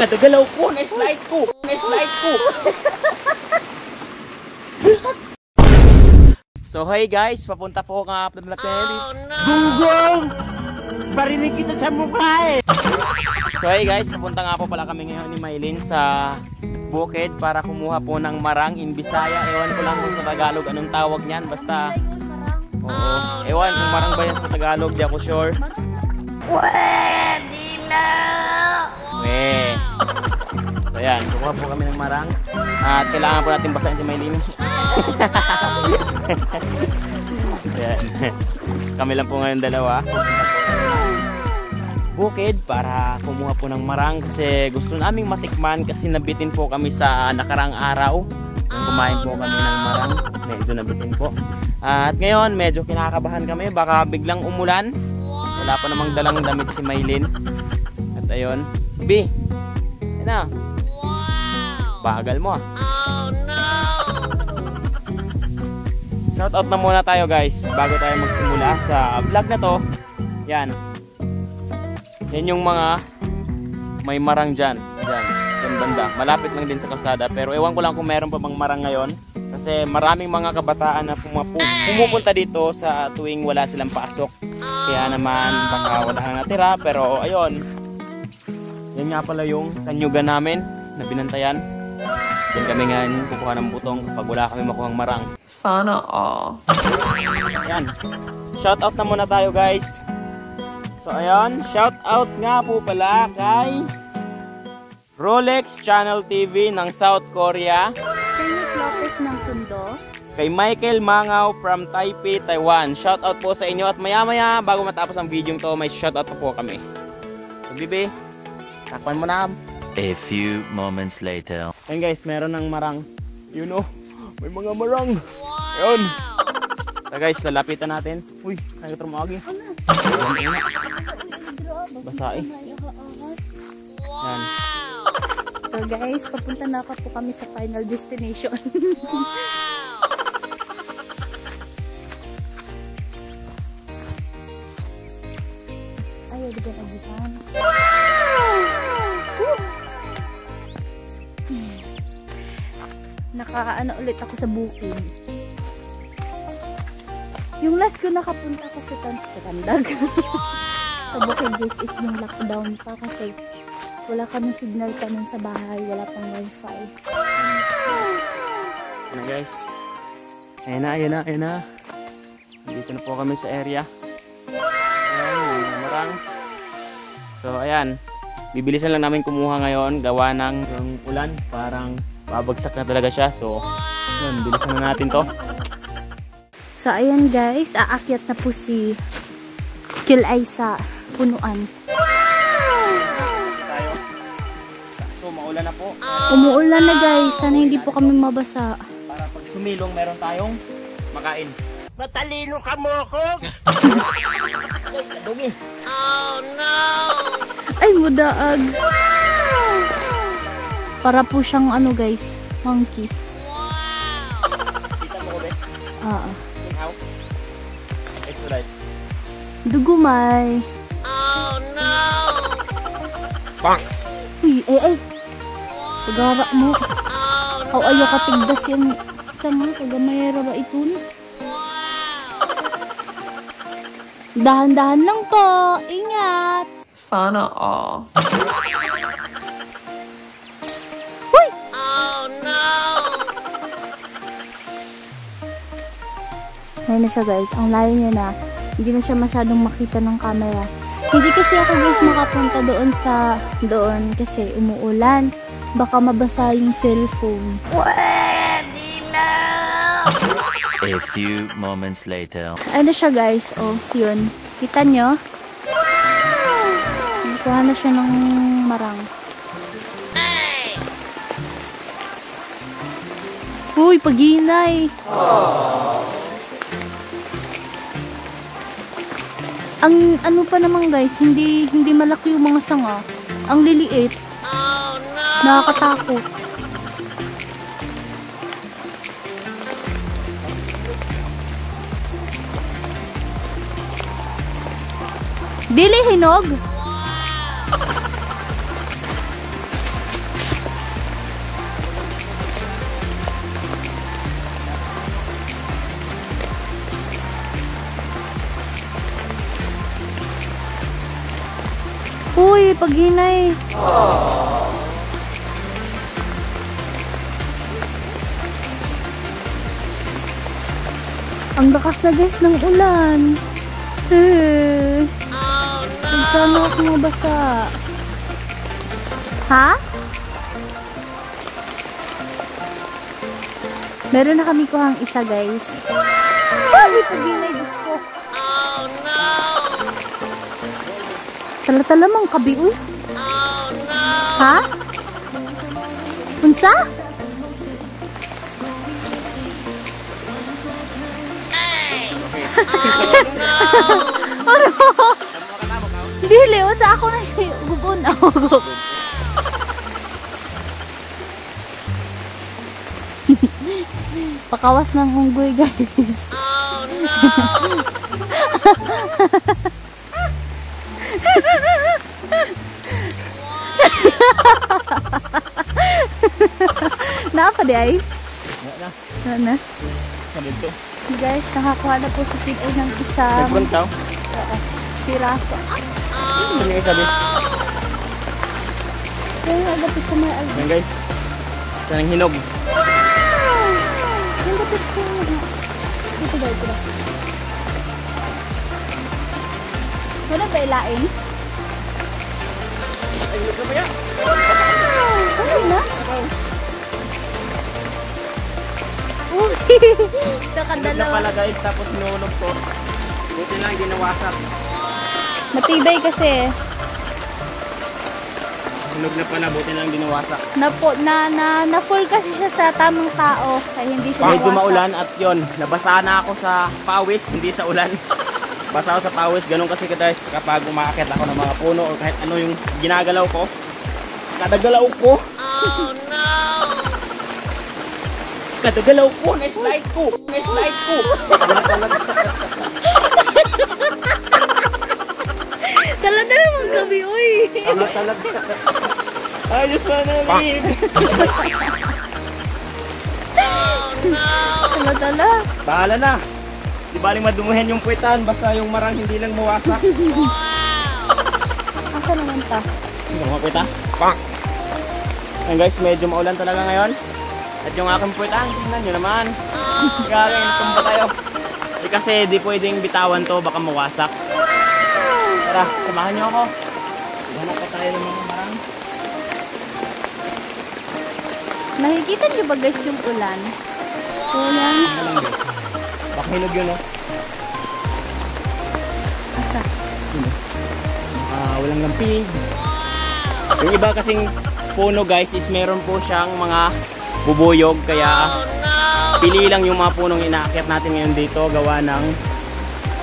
Kadagalaw ko, na-slide ko, na-slide ko. so hey guys, papunta po nga Plum Lakeli. Gunggong! Barinig kita sa mukha eh! So hey guys, papunta nga po pala kami ngayon ni Maylin sa bukid para kumuha po ng marang in Bisaya. Ewan ko lang kung sa Tagalog anong tawag niyan. Basta, oo. Ewan kung marang ba yan sa Tagalog, di ako sure. Pwede na! Weh. So yan, kukuha po kami ng marang. At kailangan po natin basahin si Maylin. Ayan. Kami lang po ngayon dalawa. Bukid para kumuha po ng marang kasi gusto naming matikman kasi nabitin po kami sa nakarang araw. Kumain po kami ng marang, medyo nabitin po. At ngayon, medyo kinakabahan kami. Baka biglang umulan. Wala pa namang dalang damit si Maylin. At ayun. B, yan na. Bagal mo ah. Shout out na muna tayo guys bago tayo magsimula sa vlog na to. Yan. Yan yung mga may marang dyan. Dyan. Dyan banda. Malapit lang din sa kalsada. Pero ewan ko lang kung meron pa bang marang ngayon. Kasi maraming mga kabataan na pumapu pumupunta dito sa tuwing wala silang pasok. Kaya naman baka wala nang natira. Pero ayun. Yan nga pala yung kanyugan namin na binantayan. Diyan kami ngayon kukuha ng butong kapag wala kami makuhang marang. Sana all. Yan. Shout out na muna tayo guys. So ayan, shout out nga po pala kay Rolex Channel TV ng South Korea. Kenneth Lopez ng Tundo. Kay Michael Mangaw from Taipei, Taiwan. Shout out po sa inyo at maya maya bago matapos ang video to may shout out pa po kami. So Bibi, takpan mo na. A few moments later. Ayun guys, meron ng marang. You know, may mga marang. Ayun. So guys, lalapitan natin. Uy, kaya ito tumawag eh. Basa eh. Yan. So guys, papunta na pa po kami sa final destination. Ay, Naka, ano ulit ako sa booking. Yung last ko nakapunta ko sa, tan sa Tandag. sa Bukid Days is yung lockdown pa kasi wala kaming signal kanun sa bahay, wala pang wifi. Ayan na guys. Ayan na, ayan na, ayan na. Dito na po kami sa area. Ayan, marang. So ayan. Bibilisan lang namin kumuha ngayon. Gawa ng yung ulan. Parang babagsak na talaga siya. So, yun, bilisan na natin to. So ayan guys, aakyat na po si Kil ay sa punuan. tayo. So, maulan na po. Umuulan na guys, sana hindi po kami mabasa. Para pag sumilong, meron tayong makain. Matalino ka mo ako! Dugi. Ay, mudaag. Para po siyang ano guys, monkey. Kita mo ko. Ah, ah. How? Extra light. dugumay. Pang! Uy, ay ay. Sagara mo. Aw ayo ka tigdas yan. Isa nga, kagamayera ba ito na? Dahan-dahan lang po. Ingat. Sana all. Ayun na siya guys. Ang layo niya na. Hindi na siya masyadong makita ng camera. Hindi kasi ako guys makapunta doon sa doon kasi umuulan. Baka mabasa yung cellphone. A few moments later. Ano siya guys? Oh, yun. Kita nyo? Kuha na siya ng marang. Uy, paginay. Ang ano pa naman guys, hindi hindi malaki yung mga sanga. Ang liliit. Nakakatakot. Dili hinog. Paghinay. Ang lakas na guys ng ulan. Eh. Oh no! Sana ako mabasa. Ha? Meron na kami kuhang isa guys. Ay, paghinay, Tala-tala mang kabi, uy. Oh no! Ha? Unsa? ano? Dili, unsa ako na gugon ako. Pakawas ng unggoy, guys. Napa di ay? Wala na. Wala na. Sa dito. Guys, nakakuha na po si ay ng isang Nagpuntaw. piraso. Ano yung sabi? Ay, agapit sa may alba. Yan guys. Isa ng hinog. Ang agapit ko. Dito ba, ito ba? Wala ba ilain? Na yan? Ano na? Uy! Hinog na Nakadalawa. pala guys. Tapos sinunog ko. Buti lang ginawasak. Matibay kasi. Hinog na pala. Buti lang ginawasak. Na, po, na, na, na full kasi siya sa tamang tao. Kaya hindi siya Medyo nawasak. maulan at yon nabasa na ako sa pawis, hindi sa ulan. Basa ako sa pawis, ganun kasi guys kapag umaakit ako ng mga puno o kahit ano yung ginagalaw ko. Kada galaw ko. Oh no! Kada galaw ko, na-slide ko, na-slide ko. Dala-dala mong gabi, uy! Tama talaga. I just wanna leave. Dala-dala. Bahala na. Di baling madumuhin yung puwitan, basta yung marang hindi lang mawasak. Asa naman ta? Hindi mga puwita. Pak! Ayan guys, medyo maulan talaga ngayon. At yung aking puwitan, tingnan nyo naman. Grabe, tumba tayo. Eh, kasi di pwedeng bitawan to, baka mawasak. Tara, samahan nyo ako. Hanap pa tayo ng mga marang. Nakikita niyo ba guys yung ulan? Ulan. Yun? Hinog yun, oh. Asa? Ah, walang lampig. Yung iba kasing puno guys is meron po siyang mga bubuyog kaya pili lang yung mga punong inaakyat natin ngayon dito gawa ng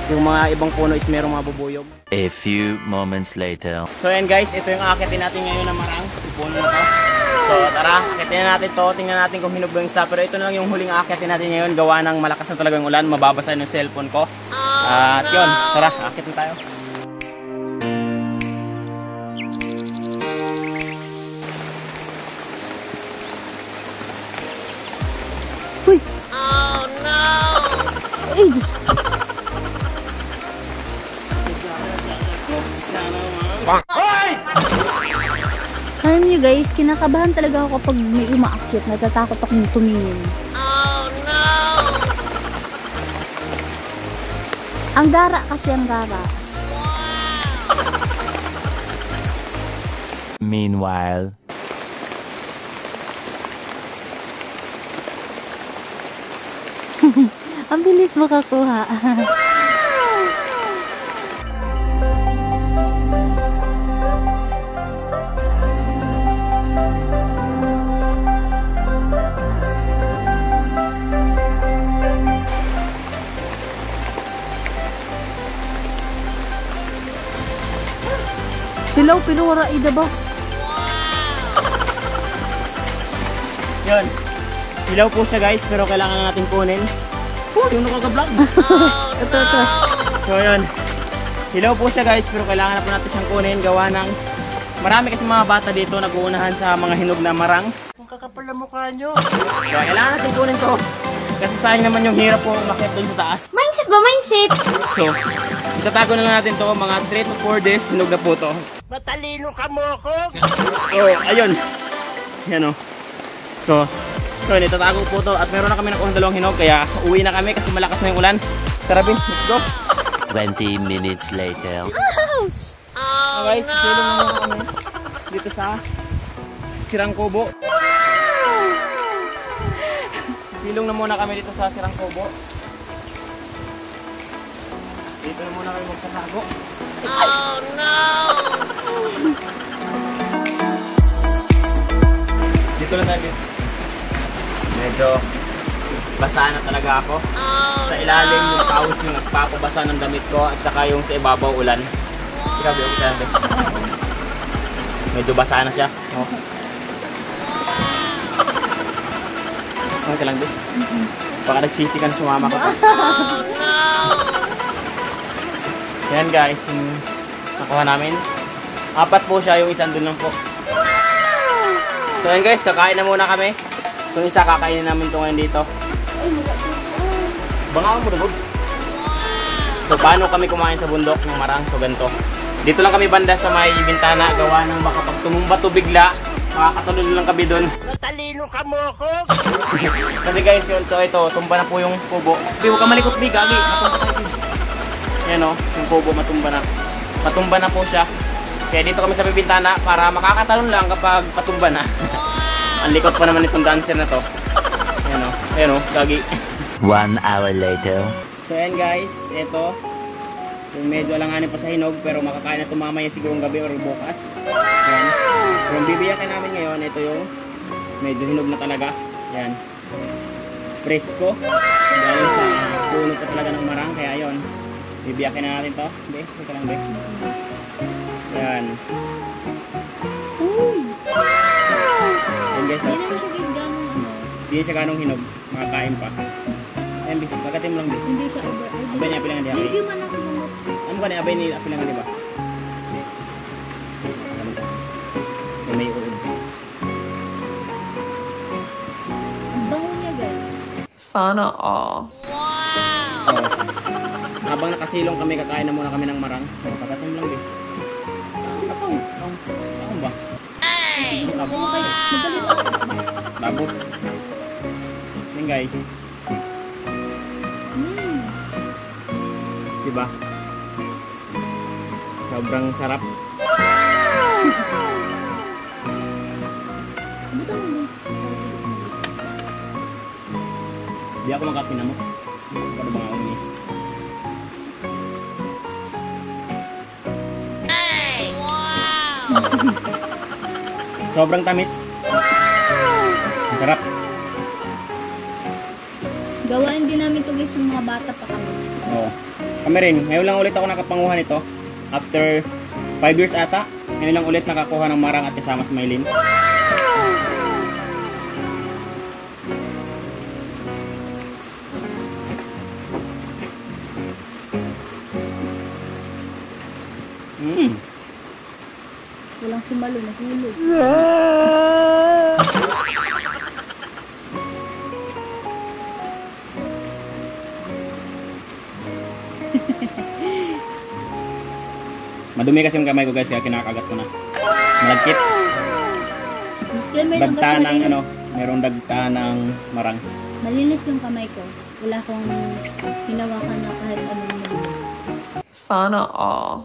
yung mga ibang puno is merong mga bubuyog. A few moments later. So yan guys, ito yung aakyatin natin ngayon na marang puno na to. So tara, akyatin na natin to, tingnan natin kung ba yung isa. Pero ito na lang yung huling aakyatin natin ngayon gawa ng malakas na talagang ulan, mababasa yung cellphone ko. At yun, tara, akyat na tayo. Uy! Oh no! Ay, Diyos Alam niyo guys, kinakabahan talaga ako kapag may umaakyat. Natatakot akong tumingin. Oh no! Ang gara kasi ang gara. Meanwhile. Ang bilis makakuha. Pilaw, pilura, ida boss. Yun. Ilaw po siya guys, pero kailangan na natin kunin. Oh, yung nakaka-vlog. Ito, ito. so yun. Ilaw po siya guys, pero kailangan na po natin siyang kunin. Gawa ng marami kasi mga bata dito nag-uunahan sa mga hinog na marang. Ang kakapal na mukha nyo. So kailangan natin kunin to. Kasi sayang naman yung hirap po doon sa taas. Mindset ba, mindset? So, Itatago na lang natin to mga 3 to 4 days. Hinog na po to. Matalino ka mo ako. Oh, ayun. Yan o. So, so yun, itatago po to. At meron na kami nakuha dalawang hinog. Kaya uwi na kami kasi malakas na yung ulan. Tara, Bin. Let's go. 20 minutes later. Oh, guys, silong na muna kami dito sa Sirang Kubo. Silong na muna kami dito sa Sirang Kubo. Dito na muna kami magtatago. Oh no! Dito na tayo. Medyo basa na talaga ako. Sa ilalim yung pawis yung nagpapabasa ng damit ko at saka yung sa ibabaw ulan. Bill, ikaw, Bill. Medyo basa na siya. Oh. Okay lang, Bill. Baka nagsisikan sumama ka pa. Yan guys, yung nakuha namin. Apat po siya, yung isang dun lang po. So yan guys, kakain na muna kami. Itong isa kakainin namin ito ngayon dito. Bangawan mo dugod. So paano kami kumain sa bundok ng marang? So ganito. Dito lang kami banda sa may bintana gawa ng baka pag tumumba to bigla, makakatulog lang kami doon. Matalino ka mo ako. Kasi guys, yun to ito, tumba na po yung kubo. Bi, huwag ka malikot, Bi, gagi. Matumba tayo. Yan o, yung kubo matumba na. Matumba na po siya. Kaya dito kami sa may bintana para makakatalon lang kapag patumba na. Ang likot pa naman itong dancer na to. Yan o, yan o, gagi. One hour later. So ayan guys, ito. Yung medyo alanganin pa sa hinog pero makakain na ito mamaya sigurong gabi or bukas. Yan. Pero bibiyakin namin ngayon, ito yung medyo hinog na talaga. Yan. Presko. Galing sa puno pa talaga ng marang kaya yon. Bibiyakin na natin to. Be, ito lang be. Yan. Yan guys. Hindi oh. naman siya guys ganun ano. Hindi siya ganong hinog. Makakain pa. Ayan be, pagkatim lang be. Hindi siya over. Abay niya pilangan di abay. Hindi man ako mamot. Ano ka na abay ni pilangan di ba? May uod. Ang bango niya guys. Sana all. Oo. Habang nakasilong kami, kakain na muna kami ng marang. So, pagkatim lang din. Ako, ako, ako ba? Ay! Ako. Labo. Yan guys. Hmm. Diba? Sobrang sarap. Mo. Di ako makakinamot. Sobrang tamis. Ang sarap. Gawain din namin to guys ng mga bata pa kami. Oo. Kami rin. Ngayon lang ulit ako nakapanguha nito. After 5 years ata. Ngayon lang ulit nakakuha ng marang at kasama si Maylin. Mm. Walang sumalo, nahulog. Madumi kasi yung kamay ko guys kaya kinakagat ko na. Malagkit. Dagta ng ano, merong dagta ng marang. Malinis yung kamay ko. Wala akong hinawakan na kahit anong. Sana all.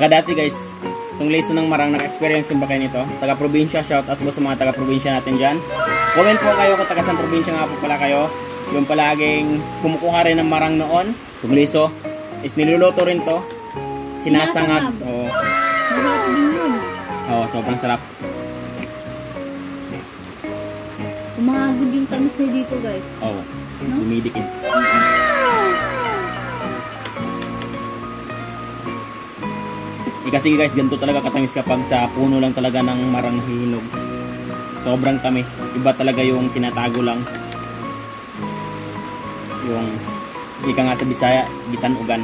Saka dati guys, itong lesson ng marang naka-experience yung ba kayo nito? Taga-probinsya, shout out po sa mga taga-probinsya natin dyan. Comment po kayo kung taga saan probinsya nga po pala kayo. Yung palaging kumukuha rin ng marang noon. Itong liso is niluluto rin to. Sinasangag. Oo, din. Oo, sobrang sarap. Umahagod yung tamis na dito guys. Oo, No? dumidikit. Eh kasi guys, ganito talaga katamis kapag sa puno lang talaga ng maranghinog. Sobrang tamis. Iba talaga yung tinatago lang. Yung ika nga sa Bisaya, gitanugan.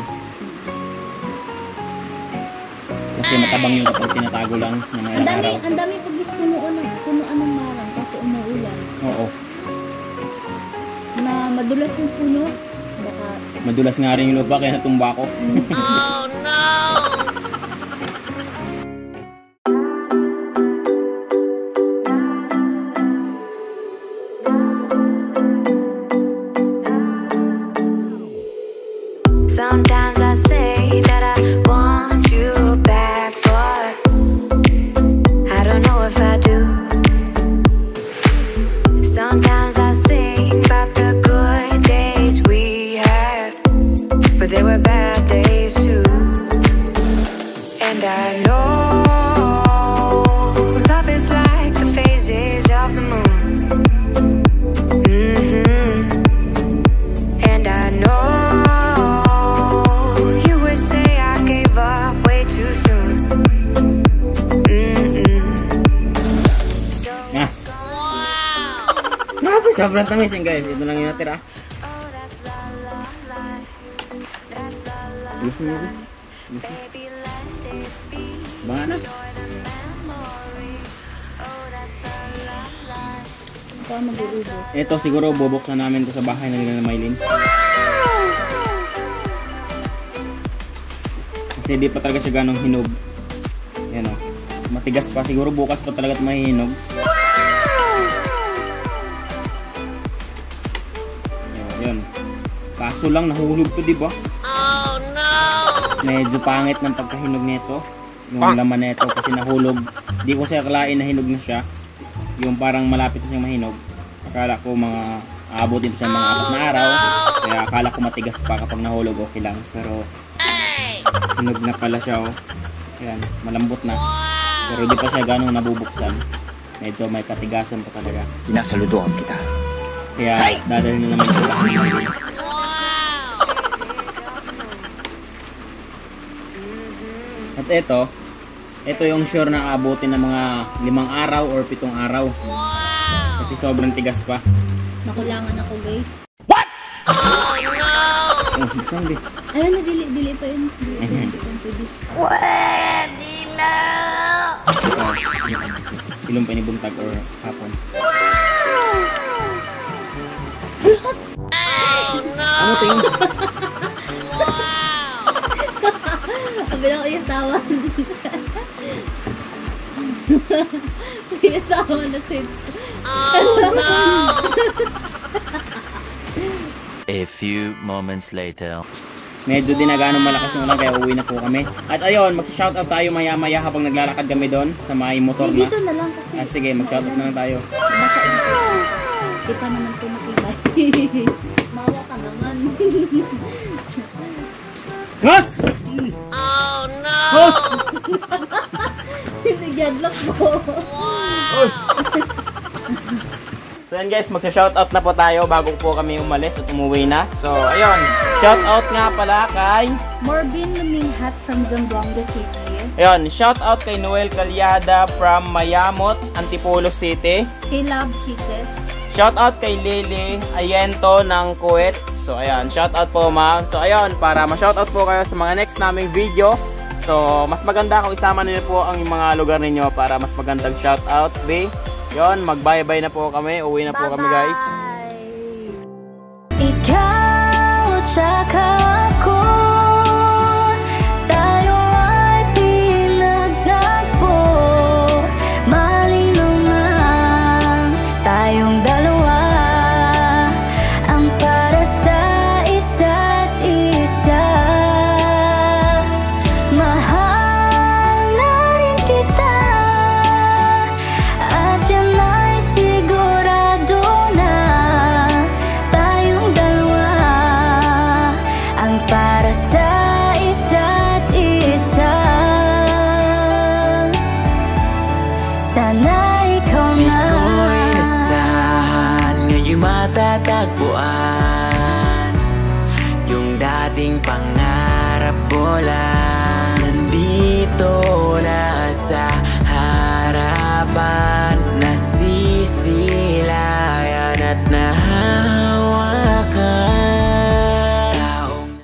Kasi matabang yung kapag tinatago lang ng mga ang dami, Ang dami pag is punuan ng, punuan ng marang kasi umuulan. Oo. Na madulas yung puno. Baka... Madulas nga rin yung lupa kaya natumba ko. Mm. oh no! La la. baka mag-uubos. Ito siguro bubuksan namin to sa bahay na nila na Maylin. Kasi di pa talaga siya ganong hinog. Yan o. Matigas pa. Siguro bukas pa talaga ito mahihinog. Yan, Yun. Kaso lang nahulog to, di ba? Medyo pangit ng pagkahinog nito. Yung laman nito kasi nahulog. Di ko siya akalain na hinog na siya. Yung parang malapit na siyang mahinog. Akala ko mga aabutin siya mga apat na araw. Kaya akala ko matigas pa kapag nahulog okay lang. Pero hinog na pala siya oh. Ayan, malambot na. Pero di pa siya ganong nabubuksan. Medyo may katigasan pa talaga. Sinasaludoan kita. Kaya dadalhin na naman sa bahay namin. At ito, ito yung sure na aabutin ng mga limang araw or pitong araw. Kasi sobrang tigas pa. Nakulangan ako guys. Oh, buksan di. Ayun na, dili, dili pa yun. Yun, pa yun. Silong pa ni buntag or hapon. Ano to yung Ang bilang ko yung asawa. Yung asawa na sweet. A few moments later. medyo di na gaano malakas yung ulan kaya uwi na po kami. At ayun, mag-shoutout tayo maya maya habang naglalakad kami doon sa may motor na. dito na lang kasi. Ah, sige, mag-shoutout na lang tayo. Ito. Di pa naman ito makibay. Mawa ka naman. Gus! Nagyadlock mo. So yan guys, magsa-shoutout na po tayo bago po kami umalis at umuwi na. So ayun, shoutout nga pala kay Morbin Luminhat from Zamboanga City. Ayun, shoutout kay Noel Calyada from Mayamot, Antipolo City. Kay Love Kisses. Shoutout kay Lily Ayento ng Kuwait. So ayan, shoutout po ma'am. So ayun, para ma-shoutout po kayo sa mga next naming video. So mas maganda kung isama niyo po ang mga lugar ninyo para mas magandang shoutout. Be. Yon, mag-bye-bye na po kami. Uwi na po kami guys. Ikaw tsaka